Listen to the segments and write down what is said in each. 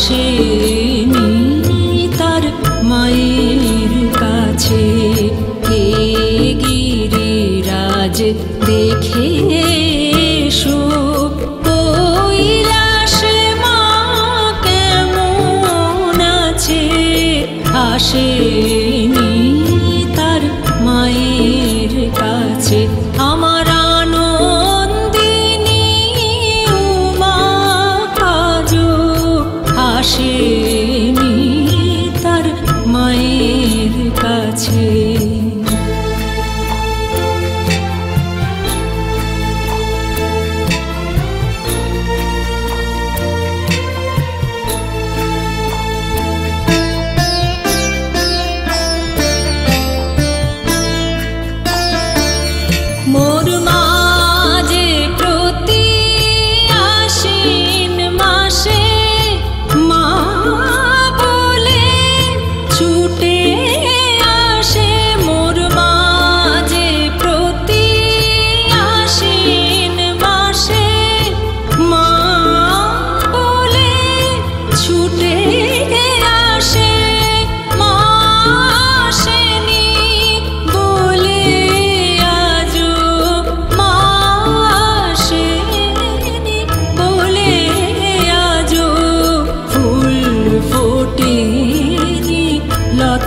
আসেনি তার মায়ের কাছে। কে গিরিরাজ দেখে কৈলাসে মা কেমন আছে? আসে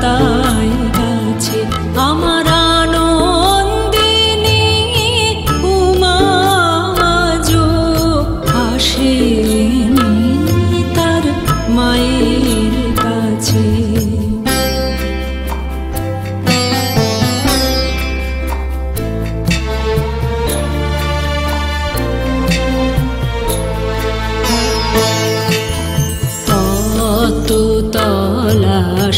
লতায় গাছে আমার আনন্দিনী উমা আজও আসেনি তার মায়ের কাছে। তলাশ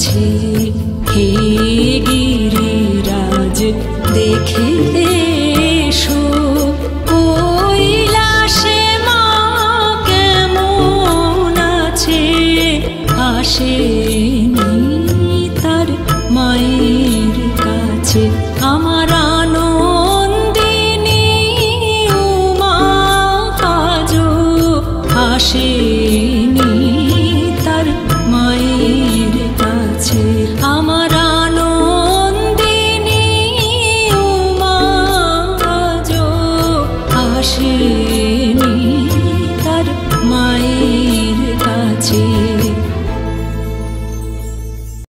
কাছে হে গিরিরাজ দেখে এসো মা কেমন আছে? আসেনি তার মায়ের কাছে আমার